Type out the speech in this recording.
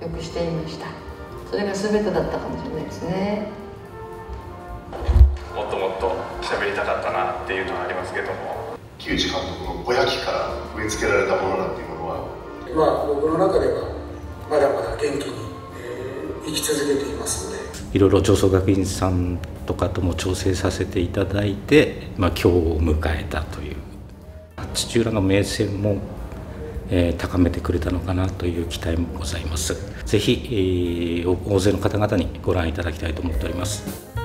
よくしていました。それが全てだったかもしれないですね。もっともっと喋りたかったなっていうのはありますけども。木内監督のぼやきから植え付けられたものなんていうものは。まあ僕の中ではまだまだ元気に、えー、生き続けていますので。いろいろ上層学院さんとかとも調整させていただいて、まあ、今日を迎えたという。土浦の名声も、えー、高めてくれたのかなという期待もございます。ぜひ、えー、大勢の方々にご覧いただきたいと思っております